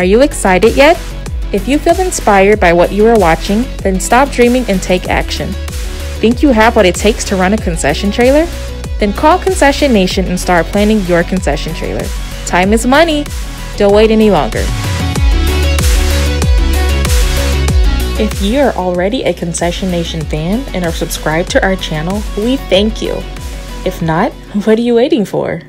Are you excited yet? If you feel inspired by what you are watching, then stop dreaming and take action. Think you have what it takes to run a concession trailer? Then call Concession Nation and start planning your concession trailer. Time is money. Don't wait any longer. If you are already a Concession Nation fan and are subscribed to our channel, we thank you. If not, what are you waiting for?